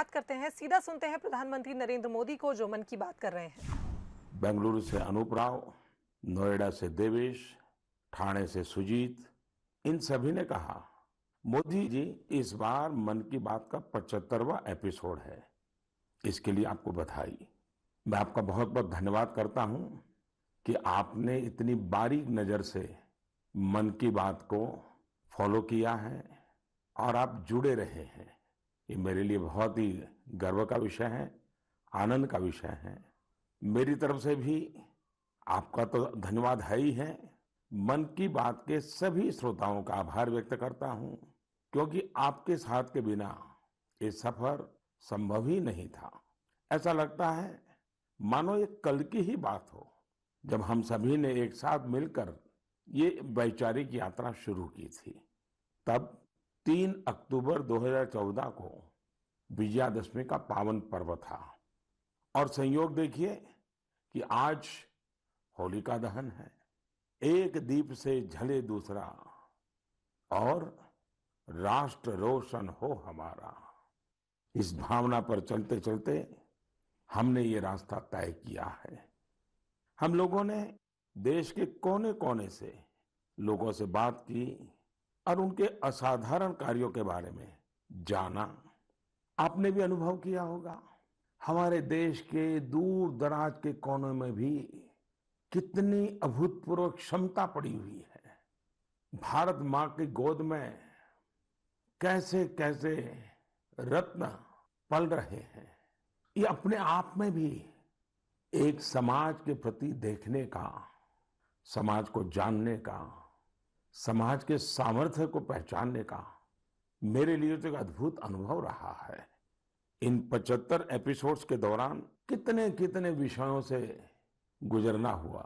बात करते हैं, सीधा सुनते हैं प्रधानमंत्री नरेंद्र मोदी को, जो मन की बात कर रहे हैं। बेंगलुरु से अनूप राव, नोएडा से देवेश, ठाणे से सुजीत, इन सभी ने कहा, मोदी जी, इस बार मन की बात का पचहत्तरवा एपिसोड है। इसके लिए आपको बधाई। मैं आपका बहुत बहुत धन्यवाद करता हूँ कि आपने इतनी बारीक नज़र से मन की बात को फॉलो किया है और आप जुड़े रहे हैं। ये मेरे लिए बहुत ही गर्व का विषय है, आनंद का विषय है। मेरी तरफ़ से भी आपका तो धन्यवाद है ही है। मन की बात के सभी श्रोताओं का आभार व्यक्त करता हूँ, क्योंकि आपके साथ के बिना ये सफ़र संभव ही नहीं था। ऐसा लगता है, मानो ये कल की ही बात हो, जब हम सभी ने एक साथ मिलकर ये वैचारिक यात्रा शुरू की थी। तब 3 अक्टूबर 2014 को विजयादशमी का पावन पर्व था। और संयोग देखिए कि आज होलिका दहन है। एक दीप से झले दूसरा और राष्ट्र रोशन हो हमारा। इस भावना पर चलते चलते हमने ये रास्ता तय किया है। हम लोगों ने देश के कोने कोने से लोगों से बात की और उनके असाधारण कार्यों के बारे में जाना। आपने भी अनुभव किया होगा। हमारे देश के दूर दराज के कोनों में भी कितनी अभूतपूर्व क्षमता पड़ी हुई है। भारत माँ की गोद में कैसे कैसे रत्न पल रहे हैं, ये अपने आप में भी एक समाज के प्रति देखने का, समाज को जानने का समाज के सामर्थ्य को पहचानने का मेरे लिए तो एक अद्भुत अनुभव रहा है। इन 75 एपिसोड्स के दौरान कितने कितने विषयों से गुजरना हुआ?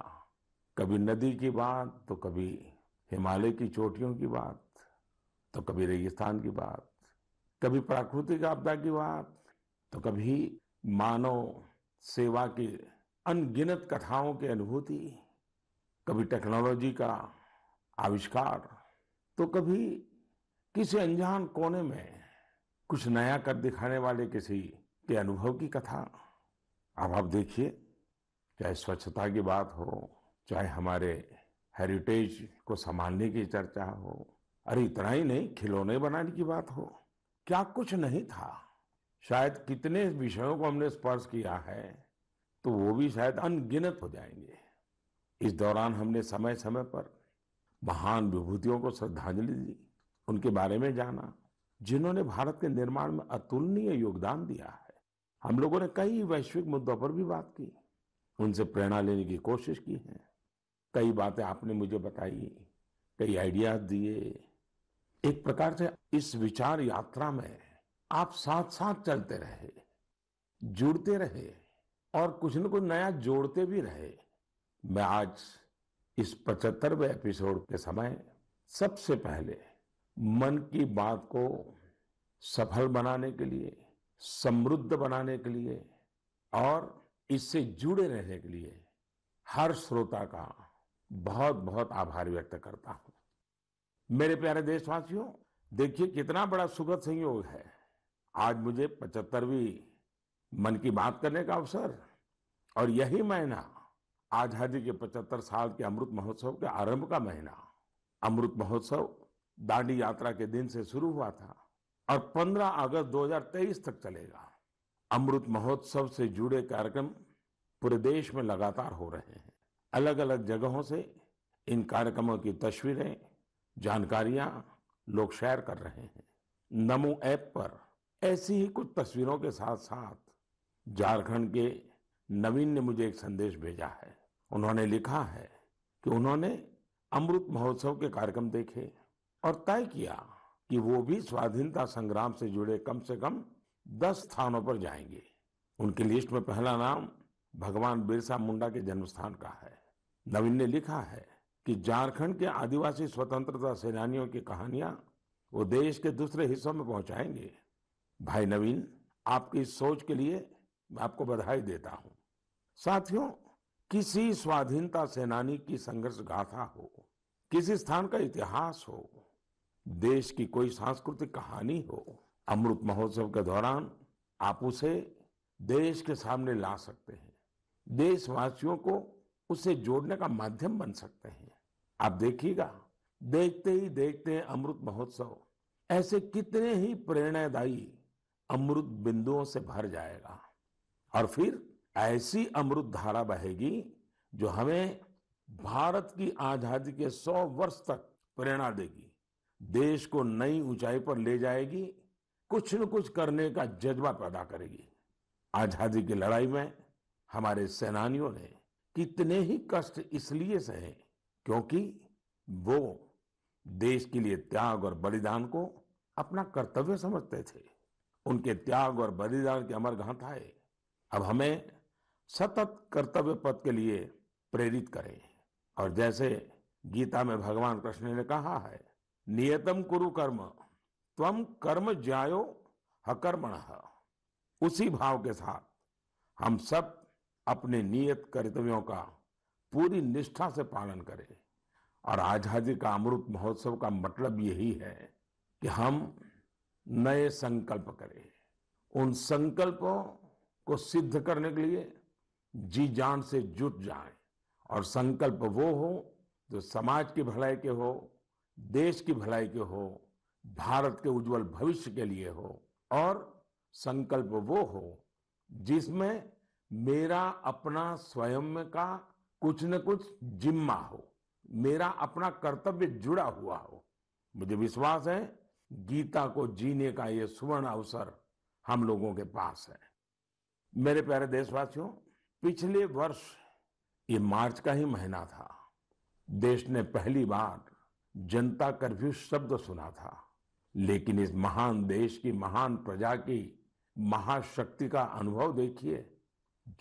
कभी नदी की बात तो कभी हिमालय की चोटियों की बात तो कभी रेगिस्तान की बात, कभी प्राकृतिक आपदा की बात तो कभी मानव सेवा की अनगिनत कथाओं की अनुभूति, कभी टेक्नोलॉजी का आविष्कार। तो कभी किसी अनजान कोने में कुछ नया कर दिखाने वाले किसी के अनुभव की कथा, अब आप देखिए, चाहे स्वच्छता की बात हो, चाहे हमारे हेरिटेज को संभालने की चर्चा हो, अरे इतना ही नहीं, खिलौने बनाने की बात हो, क्या कुछ नहीं था। शायद कितने विषयों को हमने स्पर्श किया है तो वो भी शायद अनगिनत हो जाएँगे। इस दौरान हमने समय समय पर महान विभूतियों को श्रद्धांजलि दी, उनके बारे में जाना, जिन्होंने भारत के निर्माण में अतुलनीय योगदान दिया है। हम लोगों ने कई वैश्विक मुद्दों पर भी बात की, उनसे प्रेरणा लेने की कोशिश की है। कई बातें आपने मुझे बताई, कई आइडियाज़ दिए। एक प्रकार से इस विचार यात्रा में आप साथ साथ चलते रहे, जुड़ते रहे और कुछ न कुछ नया जोड़ते भी रहे। मैं आज इस पचहत्तरवें एपिसोड के समय सबसे पहले मन की बात को सफल बनाने के लिए, समृद्ध बनाने के लिए और इससे जुड़े रहने के लिए हर श्रोता का बहुत बहुत आभार व्यक्त करता हूँ। मेरे प्यारे देशवासियों, देखिए कितना बड़ा सुखद संयोग है। आज मुझे पचहत्तरवीं मन की बात करने का अवसर और यही महीना आज़ादी के 75 साल के अमृत महोत्सव के आरंभ का महीना। अमृत महोत्सव दांडी यात्रा के दिन से शुरू हुआ था और 15 अगस्त 2023 तक चलेगा। अमृत महोत्सव से जुड़े कार्यक्रम पूरे देश में लगातार हो रहे हैं। अलग अलग जगहों से इन कार्यक्रमों की तस्वीरें, जानकारियाँ लोग शेयर कर रहे हैं। नमो ऐप पर ऐसी ही कुछ तस्वीरों के साथ साथ झारखंड के नवीन ने मुझे एक संदेश भेजा है। उन्होंने लिखा है कि उन्होंने अमृत महोत्सव के कार्यक्रम देखे और तय किया कि वो भी स्वाधीनता संग्राम से जुड़े कम से कम दस स्थानों पर जाएँगे। उनकी लिस्ट में पहला नाम भगवान बिरसा मुंडा के जन्म स्थान का है। नवीन ने लिखा है कि झारखंड के आदिवासी स्वतंत्रता सेनानियों की कहानियाँ वो देश के दूसरे हिस्सों में पहुंचाएँगे। भाई नवीन, आपकी इस सोच के लिए मैं आपको बधाई देता हूँ। साथियों किसी स्वाधीनता सेनानी की संघर्ष गाथा हो, किसी स्थान का इतिहास हो, देश की कोई सांस्कृतिक कहानी हो, अमृत महोत्सव के दौरान आप उसे देश के सामने ला सकते हैं। देशवासियों को उससे जोड़ने का माध्यम बन सकते हैं। आप देखिएगा, देखते ही देखते अमृत महोत्सव, ऐसे कितने ही प्रेरणादायी अमृत बिंदुओं से भर जाएगा। और फिर ऐसी अमृत धारा बहेगी जो हमें भारत की आज़ादी के सौ वर्ष तक प्रेरणा देगी। देश को नई ऊंचाई पर ले जाएगी, कुछ न कुछ करने का जज्बा पैदा करेगी। आज़ादी की लड़ाई में हमारे सेनानियों ने कितने ही कष्ट इसलिए सहे क्योंकि वो देश के लिए त्याग और बलिदान को अपना कर्तव्य समझते थे। उनके त्याग और बलिदान की अमर गाथाएँ अब हमें सतत कर्तव्य पथ के लिए प्रेरित करें। और जैसे गीता में भगवान कृष्ण ने कहा है, नियतम कुरु कर्म त्वम कर्म ज्यायो हकर्मण। उसी भाव के साथ हम सब अपने नियत कर्तव्यों का पूरी निष्ठा से पालन करें। और आज़ादी का अमृत महोत्सव का मतलब यही है कि हम नए संकल्प करें। उन संकल्पों को सिद्ध करने के लिए जी जान से जुट जाएँ। और संकल्प वो हो जो समाज की भलाई के हो, देश की भलाई के हो, भारत के उज्जवल भविष्य के लिए हो। और संकल्प वो हो जिसमें मेरा अपना स्वयं का कुछ न कुछ जिम्मा हो, मेरा अपना कर्तव्य जुड़ा हुआ हो। मुझे विश्वास है, गीता को जीने का ये सुवर्ण अवसर हम लोगों के पास है। मेरे प्यारे देशवासियों पिछले वर्ष ये मार्च का ही महीना था। देश ने पहली बार जनता कर्फ्यू शब्द सुना था। लेकिन इस महान देश की महान प्रजा की महाशक्ति का अनुभव देखिए,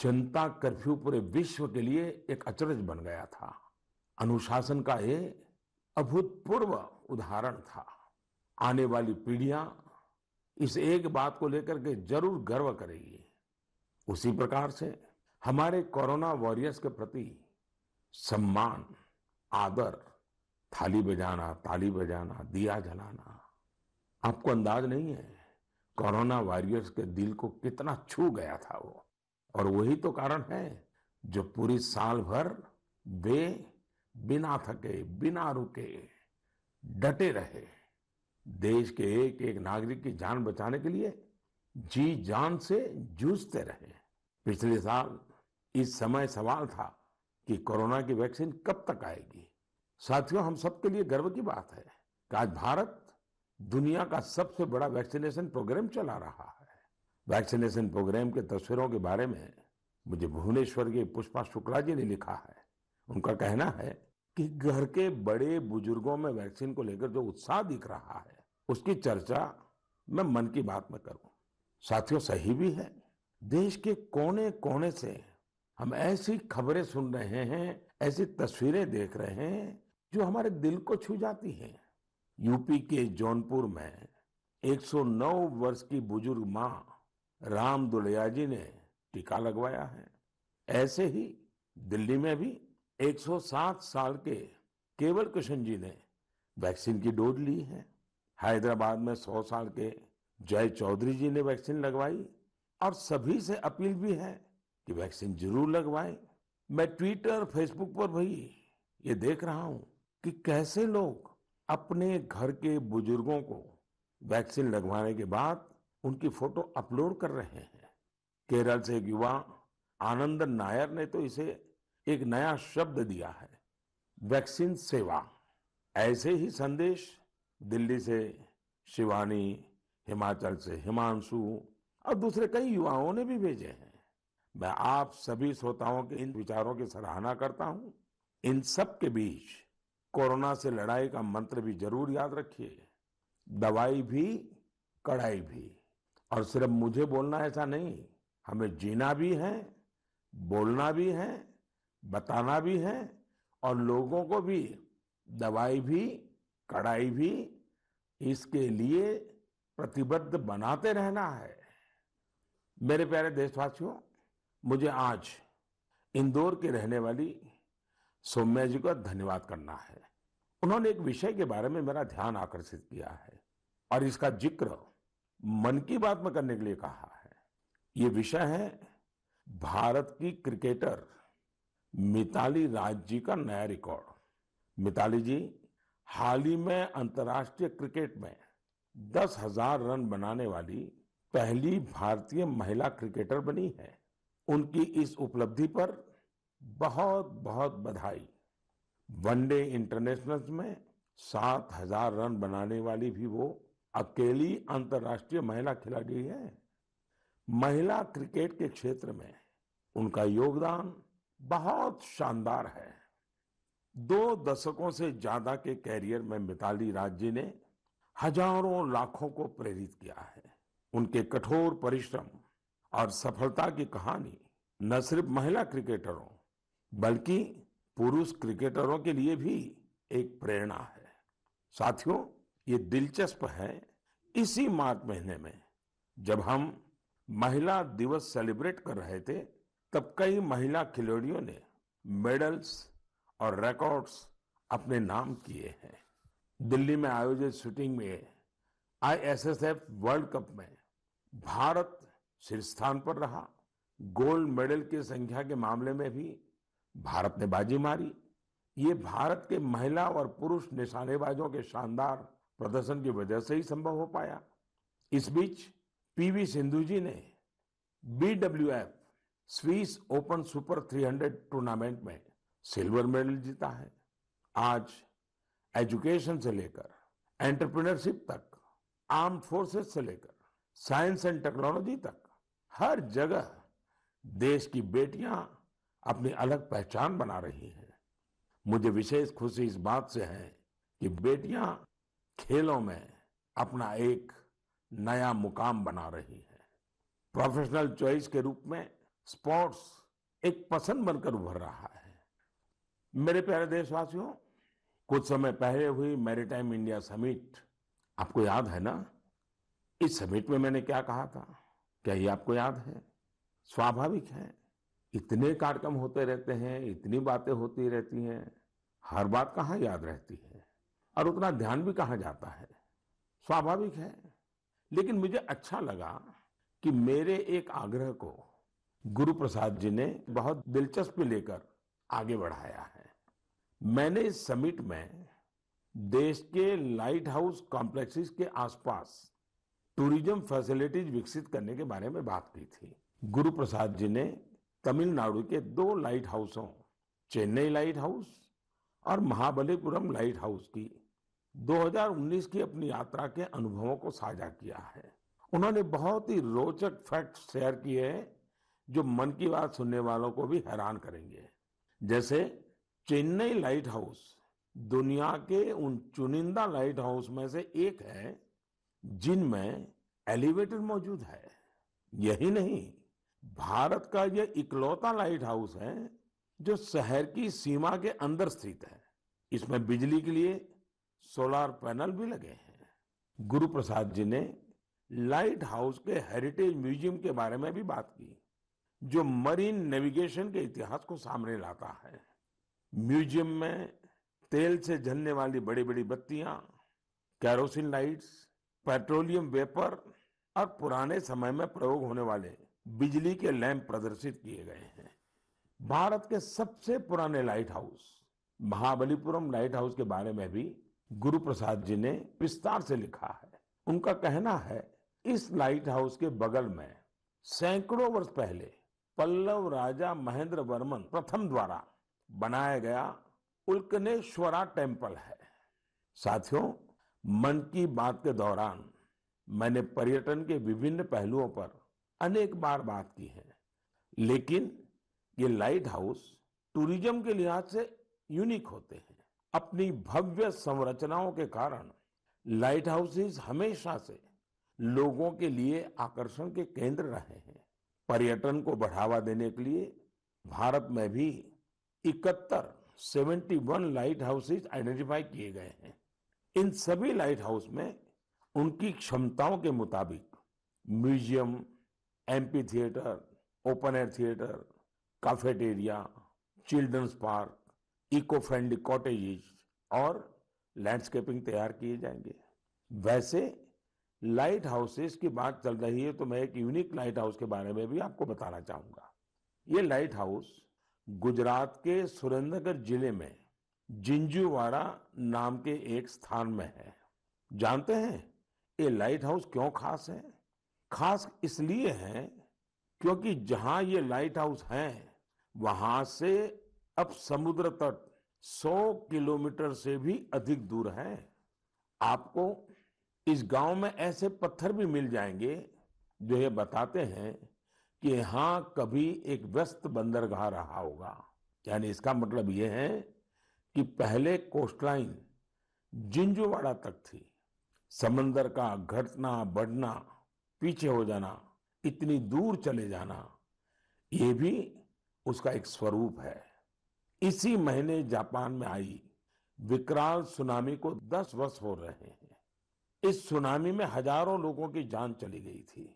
जनता कर्फ्यू पूरे विश्व के लिए एक अचरज बन गया था। अनुशासन का ये अभूतपूर्व उदाहरण था। आने वाली पीढ़ियाँ इस एक बात को लेकर के ज़रूर गर्व करेगी। उसी प्रकार से हमारे कोरोना वॉरियर्स के प्रति सम्मान, आदर, थाली बजाना, ताली बजाना, दिया जलाना, आपको अंदाज नहीं है कोरोना वॉरियर्स के दिल को कितना छू गया था वो। और वही तो कारण है जो पूरी साल भर वे बिना थके, बिना रुके, डटे रहे देश के एक एक नागरिक की जान बचाने के लिए जी जान से जूझते रहे। पिछले साल इस समय सवाल था कि कोरोना की वैक्सीन कब तक आएगी। साथियों, हम सबके लिए गर्व की बात है कि आज भारत दुनिया का सबसे बड़ा वैक्सीनेशन प्रोग्राम चला रहा है। वैक्सीनेशन प्रोग्राम के तस्वीरों के बारे में मुझे भुवनेश्वर के पुष्पा शुक्ला जी ने लिखा है। उनका कहना है कि घर के बड़े बुज़ुर्गों में वैक्सीन को लेकर जो उत्साह दिख रहा है, उसकी चर्चा मैं मन की बात में करूँ। साथियों, सही भी है। देश के कोने कोने से हम ऐसी खबरें सुन रहे हैं, ऐसी तस्वीरें देख रहे हैं, जो हमारे दिल को छू जाती हैं। यूपी के जौनपुर में 109 वर्ष की बुज़ुर्ग माँ राम दुलिया जी ने टीका लगवाया है। ऐसे ही दिल्ली में भी 107 साल के केवल कृष्ण जी ने वैक्सीन की डोज ली है। हैदराबाद में 100 साल के जय चौधरी जी ने वैक्सीन लगवाई और सभी से अपील भी है कि वैक्सीन ज़रूर लगवाएँ। मैं ट्विटर फेसबुक पर भी ये देख रहा हूँ कि कैसे लोग अपने घर के बुज़ुर्गों को वैक्सीन लगवाने के बाद उनकी फ़ोटो अपलोड कर रहे हैं। केरल से एक युवा, आनंद नायर ने तो इसे एक नया शब्द दिया है, वैक्सीन सेवा। ऐसे ही संदेश दिल्ली से शिवानी, हिमाचल से हिमांशु और दूसरे कई युवाओं ने भी भेजे हैं। मैं आप सभी श्रोताओं के इन विचारों की सराहना करता हूँ। इन सब के बीच कोरोना से लड़ाई का मंत्र भी ज़रूर याद रखिए। दवाई भी, कड़ाई भी। और सिर्फ़ मुझे बोलना ऐसा नहीं, हमें जीना भी है, बोलना भी है, बताना भी है और लोगों को भी दवाई भी, कड़ाई भी इसके लिए प्रतिबद्ध बनाते रहना है। मेरे प्यारे देशवासियों मुझे आज इंदौर की रहने वाली सौम्या जी का धन्यवाद करना है। उन्होंने एक विषय के बारे में मेरा ध्यान आकर्षित किया है और इसका ज़िक्र मन की बात में करने के लिए कहा है। ये विषय है भारत की क्रिकेटर मिताली राज जी का नया रिकॉर्ड। मिताली जी, हाल ही में अंतर्राष्ट्रीय क्रिकेट में दस हज़ार रन बनाने वाली पहली भारतीय महिला क्रिकेटर बनी है। उनकी इस उपलब्धि पर बहुत बहुत बधाई। वनडे इंटरनेशनल में सात हज़ार रन बनाने वाली भी वो अकेली अंतर्राष्ट्रीय महिला खिलाड़ी है। महिला क्रिकेट के क्षेत्र में उनका योगदान बहुत शानदार है। दो दशकों से ज़्यादा के कैरियर में मिताली राज जी ने हज़ारों लाखों को प्रेरित किया है। उनके कठोर परिश्रम और सफलता की कहानी न सिर्फ़ महिला क्रिकेटरों, बल्कि पुरुष क्रिकेटरों के लिए भी एक प्रेरणा है। साथियों, ये दिलचस्प है, इसी मार्च महीने में जब हम महिला दिवस सेलिब्रेट कर रहे थे, तब कई महिला खिलाड़ियों ने मेडल्स और रिकॉर्ड्स अपने नाम किए हैं। दिल्ली में आयोजित शूटिंग में आईएसएसएफ वर्ल्ड कप में भारत शीर्ष स्थान पर रहा। गोल्ड मेडल की संख्या के मामले में भी भारत ने बाजी मारी। ये भारत के महिला और पुरुष निशानेबाजों के शानदार प्रदर्शन की वजह से ही संभव हो पाया। इस बीच पीवी सिंधु जी ने BWF Swiss Open super 300 tournament में सिल्वर मेडल जीता है। आज एजुकेशन से लेकर एंटरप्रेन्योरशिप तक आर्म फोर्सेस से लेकर साइंस एंड टेक्नोलॉजी तक हर जगह देश की बेटियाँ अपनी अलग पहचान बना रही हैं। मुझे विशेष खुशी इस बात से है कि बेटियाँ खेलों में अपना एक नया मुकाम बना रही हैं। प्रोफेशनल चॉइस के रूप में स्पोर्ट्स एक पसंद बनकर उभर रहा है। मेरे प्यारे देशवासियों, कुछ समय पहले हुई मैरीटाइम इंडिया समिट आपको याद है ना? इस समिट में मैंने क्या कहा था? क्या ये आपको याद है? स्वाभाविक है। इतने कार्यक्रम होते रहते हैं, इतनी बातें होती रहती हैं, हर बात कहाँ याद रहती है? और उतना ध्यान भी कहाँ जाता है? स्वाभाविक है। लेकिन मुझे अच्छा लगा कि मेरे एक आग्रह को गुरु प्रसाद जी ने बहुत दिलचस्पी लेकर आगे बढ़ाया है। मैंने इस समिट में देश के लाइट हाउस कॉम्प्लेक्सेस के आसपास टूरिज़्म फैसिलिटीज़ विकसित करने के बारे में बात की थी। गुरु प्रसाद जी ने तमिलनाडु के दो लाइट हाउसों, चेन्नई लाइट हाउस और महाबलीपुरम लाइट हाउस की 2019 की अपनी यात्रा के अनुभवों को साझा किया है। उन्होंने बहुत ही रोचक फैक्ट शेयर किए हैं, जो मन की बात सुनने वालों को भी हैरान करेंगे। जैसे, चेन्नई लाइट हाउस दुनिया के उन चुनिंदा लाइट हाउस में से एक है जिनमें एलिवेटर मौजूद है। यही नहीं, भारत का यह इकलौता लाइट हाउस है जो शहर की सीमा के अंदर स्थित है। इसमें बिजली के लिए सोलार पैनल भी लगे हैं। गुरु प्रसाद जी ने लाइट हाउस के हेरिटेज म्यूज़ियम के बारे में भी बात की, जो मरीन नेविगेशन के इतिहास को सामने लाता है। म्यूज़ियम में तेल से जलने वाली बड़ी बड़ी बत्तियाँ, कैरोसिन लाइट्स पेट्रोलियम वेपर और पुराने समय में प्रयोग होने वाले बिजली के लैंप प्रदर्शित किए गए हैं। भारत के सबसे पुराने light house, Mahabalipuram light house के बारे में भी गुरु प्रसाद जी ने विस्तार से लिखा है। उनका कहना है, इस लाइट हाउस के बगल में सैकड़ों वर्ष पहले पल्लव राजा महेंद्र वर्मन प्रथम द्वारा बनाया गया उल्कनेश्वरा टेंपल है। साथियों मन की बात के दौरान मैंने पर्यटन के विभिन्न पहलुओं पर अनेक बार बात की है। लेकिन ये लाइट हाउस टूरिज़्म के लिहाज से यूनिक होते हैं। अपनी भव्य संरचनाओं के कारण लाइट हाउसेस हमेशा से लोगों के लिए आकर्षण के केंद्र रहे हैं। पर्यटन को बढ़ावा देने के लिए भारत में भी इकहत्तर 71 लाइट हाउसेज आइडेंटिफाई किए गए हैं। इन सभी लाइट हाउस में उनकी क्षमताओं के मुताबिक museum amphitheatre open air theatre cafeteria children's park eco friendly cottages और लैंडस्केपिंग तैयार किए जाएँगे। वैसे लाइट हाउसेस की बात चल रही है तो मैं एक यूनिक लाइट हाउस के बारे में भी आपको बताना चाहूँगा। ये लाइट हाउस गुजरात के सुरेंद्रनगर ज़िले में जिंजूवाड़ा नाम के एक स्थान में है। जानते हैं? ये लाइट हाउस क्यों खास है? खास इसलिए है क्योंकि जहाँ ये लाइट हाउस है, वहाँ से अब समुद्र तट 100 किलोमीटर से भी अधिक दूर है। आपको इस गाँव में ऐसे पत्थर भी मिल जाएँगे जो ये बताते हैं कि यहाँ कभी एक व्यस्त बंदरगाह रहा होगा। यानी इसका मतलब ये है कि पहले कोस्टलाइन जिंजुवाड़ा तक थी। समंदर का घटना, बढ़ना, पीछे हो जाना, इतनी दूर चले जाना, ये भी उसका एक स्वरूप है। इसी महीने जापान में आई विकराल सुनामी को 10 वर्ष हो रहे हैं। इस सुनामी में हज़ारों लोगों की जान चली गई थी।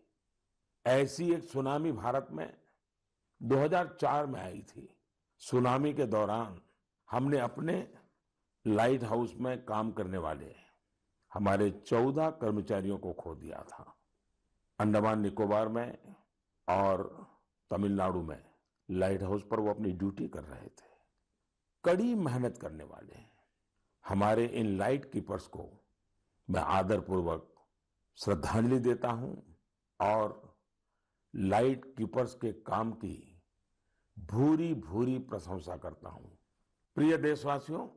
ऐसी एक सुनामी भारत में 2004 में आई थी। सुनामी के दौरान हमने अपने लाइट हाउस में काम करने वाले हमारे 14 कर्मचारियों को खो दिया था। अंडमान निकोबार में और तमिलनाडु में लाइट हाउस पर वो अपनी ड्यूटी कर रहे थे। कड़ी मेहनत करने वाले हमारे इन लाइट कीपर्स को मैं आदरपूर्वक श्रद्धांजलि देता हूँ और लाइट कीपर्स के काम की भूरी भूरी प्रशंसा करता हूँ। प्रिय देशवासियों,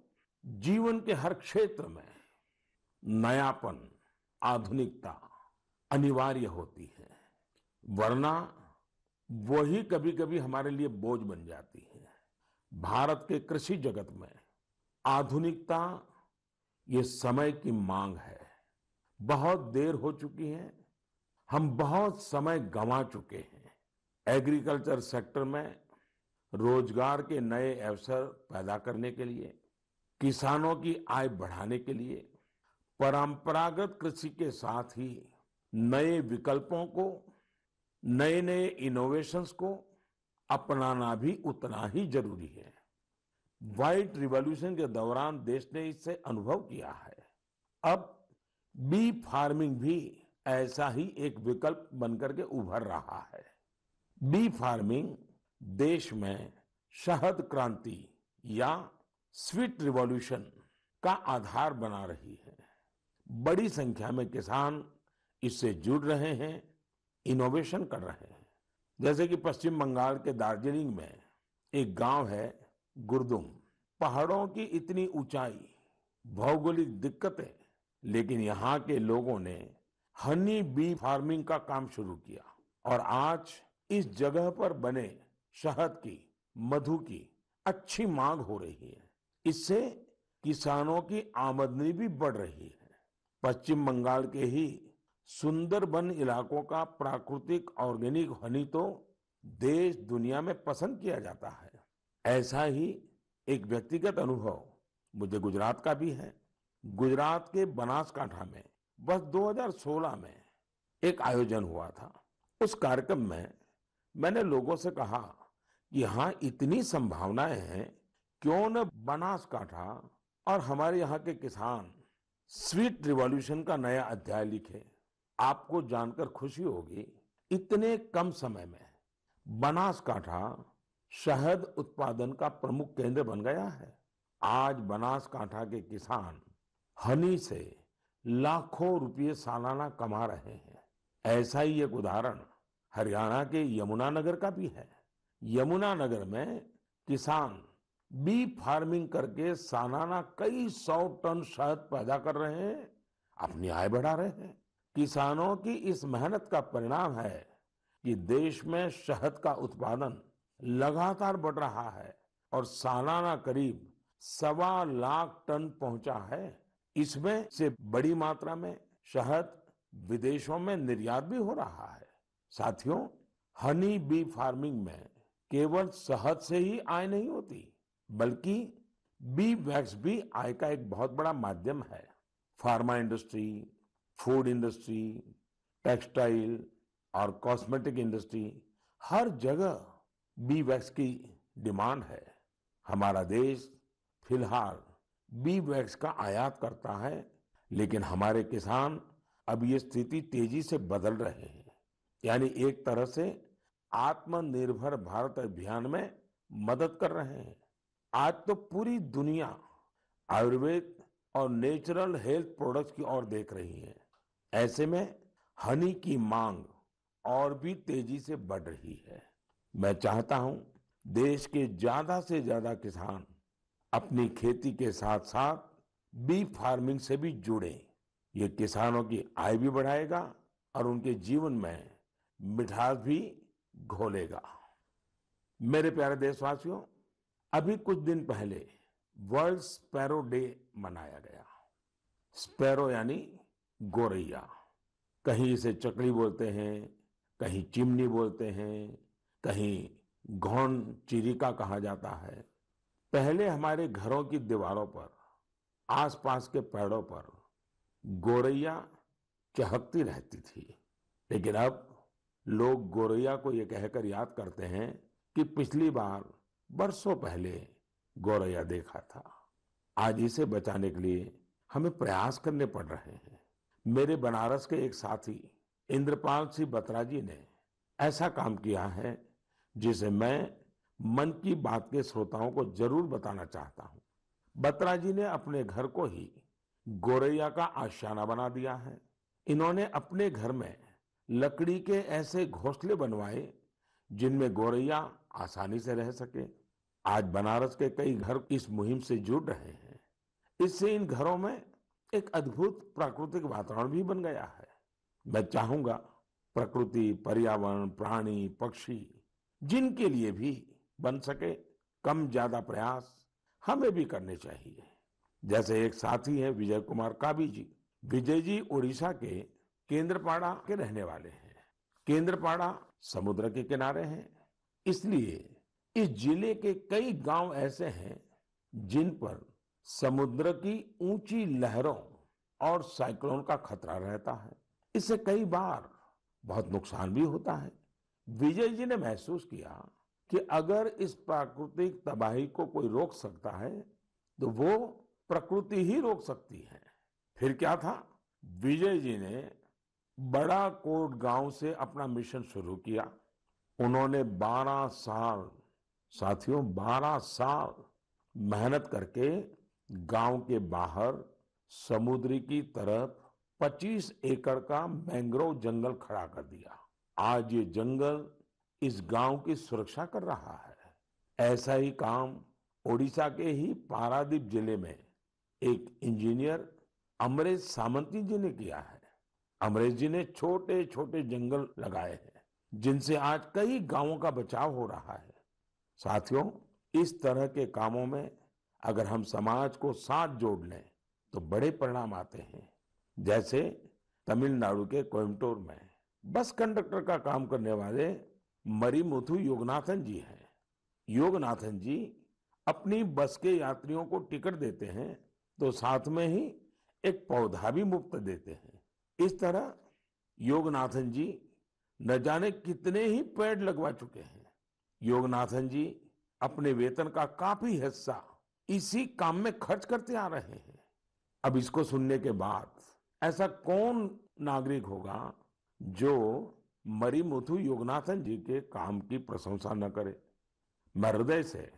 जीवन के हर क्षेत्र में नयापन, आधुनिकता अनिवार्य होती है, वरना वही कभी कभी हमारे लिए बोझ बन जाती है। भारत के कृषि जगत में आधुनिकता, ये समय की मांग है। बहुत देर हो चुकी है, हम बहुत समय गंवा चुके हैं। एग्रीकल्चर सेक्टर में रोज़गार के नए अवसर पैदा करने के लिए, किसानों की आय बढ़ाने के लिए, परंपरागत कृषि के साथ ही नए विकल्पों को नए नए इनोवेशंस को अपनाना भी उतना ही ज़रूरी है। व्हाइट रिवॉल्यूशन के दौरान देश ने इससे अनुभव किया है। अब बी फ़ार्मिंग भी ऐसा ही एक विकल्प बनकर के उभर रहा है। बी फ़ार्मिंग देश में शहद क्रांति या स्वीट रिवॉल्यूशन का आधार बना रही है। बड़ी संख्या में किसान इससे जुड़ रहे हैं इनोवेशन कर रहे हैं। जैसे कि पश्चिम बंगाल के दार्जिलिंग में एक गाँव है, गुरदुम। पहाड़ों की इतनी ऊंचाई, भौगोलिक दिक्कतें, लेकिन यहाँ के लोगों ने हनी बी फ़ार्मिंग का काम शुरू किया। और आज इस जगह पर बने शहद की, मधु की अच्छी मांग हो रही है। इससे किसानों की आमदनी भी बढ़ रही है। पश्चिम बंगाल के ही सुंदरबन इलाकों का प्राकृतिक ऑर्गेनिक हनी तो देश, दुनिया में पसंद किया जाता है। ऐसा ही एक व्यक्तिगत अनुभव मुझे गुजरात का भी है। गुजरात के बनासकांठा में बस 2016 में एक आयोजन हुआ था। उस कार्यक्रम में मैंने लोगों से कहा यहाँ इतनी संभावनाएँ हैं, क्यों न बनासकांठा और हमारे यहाँ के किसान स्वीट रिवॉल्यूशन का नया अध्याय लिखे। आपको जानकर खुशी होगी, इतने कम समय में बनासकांठा शहद उत्पादन का प्रमुख केंद्र बन गया है। आज बनासकांठा के किसान हनी से लाखों रुपये सालाना कमा रहे हैं। ऐसा ही एक उदाहरण हरियाणा के यमुनानगर का भी है। यमुनानगर में किसान बी फ़ार्मिंग करके सालाना कई सौ टन शहद पैदा कर रहे हैं, अपनी आय बढ़ा रहे हैं। किसानों की इस मेहनत का परिणाम है कि देश में शहद का उत्पादन लगातार बढ़ रहा है और सालाना करीब सवा लाख टन पहुँचा है। इसमें से बड़ी मात्रा में शहद विदेशों में निर्यात भी हो रहा है। साथियों, हनी बी फ़ार्मिंग में केवल शहद से ही आय नहीं होती, बल्कि बी वैक्स भी आय का एक बहुत बड़ा माध्यम है। Pharma industry food industry textile और कॉस्मेटिक इंडस्ट्री हर जगह बी वैक्स की डिमांड है। हमारा देश फ़िलहाल बी वैक्स का आयात करता है, लेकिन हमारे किसान अब ये स्थिति तेज़ी से बदल रहे हैं। यानी एक तरह से आत्मनिर्भर भारत अभियान में मदद कर रहे हैं। आज तो पूरी दुनिया आयुर्वेद और नेचुरल हेल्थ प्रोडक्ट्स की ओर देख रही है। ऐसे में हनी की मांग और भी तेज़ी से बढ़ रही है। मैं चाहता हूँ देश के ज़्यादा से ज़्यादा किसान अपनी खेती के साथ साथ बी फ़ार्मिंग से भी जुड़े। ये किसानों की आय भी बढ़ाएगा और उनके जीवन में मिठास भी घोलेगा। मेरे प्यारे देशवासियों, अभी कुछ दिन पहले वर्ल्ड स्पैरो डे मनाया गया। स्पैरो यानी गोरैया। कहीं इसे चकली बोलते हैं, कहीं चिमनी बोलते हैं, कहीं घौन चिरिका कहा जाता है। पहले हमारे घरों की दीवारों पर, आसपास के पेड़ों पर गोरैया चहकती रहती थी। लेकिन अब लोग गोरैया को ये कहकर याद करते हैं कि पिछली बार, बरसों पहले, गोरैया देखा था। आज इसे बचाने के लिए हमें प्रयास करने पड़ रहे हैं। मेरे बनारस के एक साथी, इंद्रपाल सिंह बत्रा जी ने ऐसा काम किया है, जिसे मैं मन की बात के श्रोताओं को ज़रूर बताना चाहता हूँ। बत्रा जी ने अपने घर को ही गोरैया का आशियाना बना दिया है। इन्होंने अपने घर में लकड़ी के ऐसे घोंसले बनवाए जिनमें गोरैया आसानी से रह सके। आज बनारस के कई घर इस मुहिम से जुड़ रहे हैं। इससे इन घरों में एक अद्भुत प्राकृतिक वातावरण भी बन गया है। मैं चाहूँगा प्रकृति, पर्यावरण, प्राणी, पक्षी जिनके लिए भी बन सके कम ज़्यादा प्रयास हमें भी करने चाहिए। जैसे एक साथी है विजय कुमार काबी जी। विजय जी उड़ीसा के केंद्रपाड़ा के रहने वाले हैं। केंद्रपाड़ा समुद्र के किनारे हैं। इसलिए इस ज़िले के कई गाँव ऐसे हैं जिन पर समुद्र की ऊँची लहरों और साइक्लोन का खतरा रहता है। इससे कई बार बहुत नुकसान भी होता है। विजय जी ने महसूस किया कि अगर इस प्राकृतिक तबाही को कोई रोक सकता है तो वो प्रकृति ही रोक सकती है। फिर क्या था? विजय जी ने बड़ा कोट गाँव से अपना मिशन शुरू किया। उन्होंने 12 साल, साथियों 12 साल मेहनत करके गाँव के बाहर समुद्री की तरफ़ 25 एकड़ का मैंग्रोव जंगल खड़ा कर दिया। आज ये जंगल इस गाँव की सुरक्षा कर रहा है। ऐसा ही काम ओडिशा के ही पारादीप ज़िले में एक इंजीनियर अमरेश सामंती जी ने किया है। अमरेश जी ने छोटे छोटे जंगल लगाए हैं, जिनसे आज कई गाँवों का बचाव हो रहा है। साथियों, इस तरह के कामों में अगर हम समाज को साथ जोड़ लें तो बड़े परिणाम आते हैं। जैसे तमिलनाडु के कोयम्बटूर में बस कंडक्टर का काम करने वाले मरीमुथु योगनाथन जी हैं। योगनाथन जी अपनी बस के यात्रियों को टिकट देते हैं तो साथ में ही एक पौधा भी मुफ़्त देते हैं। इस तरह योगनाथन जी न जाने कितने ही पेड़ लगवा चुके हैं। योगनाथन जी अपने वेतन का काफ़ी हिस्सा इसी काम में खर्च करते आ रहे हैं। अब इसको सुनने के बाद ऐसा कौन नागरिक होगा जो मरी मरीमुथु योगनाथन जी के काम की प्रशंसा न करे? मैं हृदय से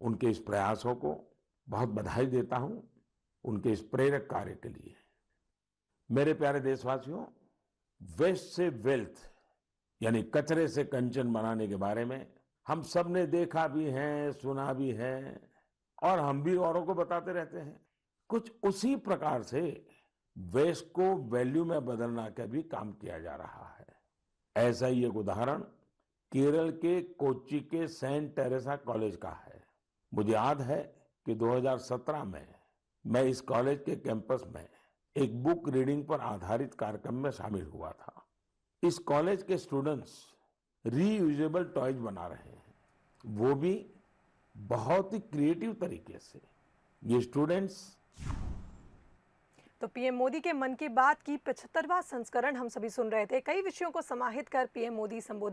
उनके इस प्रयासों को बहुत बधाई देता हूँ, उनके इस प्रेरक कार्य के लिए। मेरे प्यारे देशवासियों वेस्ट से वेल्थ यानी कचरे से कंचन बनाने के बारे में हम सबने देखा भी है, सुना भी है, और हम भी औरों को बताते रहते हैं। कुछ उसी प्रकार से वेस्ट को वैल्यू में बदलना का भी काम किया जा रहा है। ऐसा ही एक उदाहरण केरल के कोच्चि के सेंट टेरेसा कॉलेज का है। मुझे याद है कि 2017 में मैं इस कॉलेज के कैंपस में एक बुक रीडिंग पर आधारित कार्यक्रम में शामिल हुआ था। इस कॉलेज के स्टूडेंट्स रीयूजेबल टॉयज बना रहे हैं। वो भी बहुत ही क्रिएटिव तरीके से। ये स्टूडेंट्स तो पीएम मोदी के मन की बात की 75वां संस्करण हम सभी सुन रहे थे। कई विषयों को समाहित कर पीएम मोदी संबोधन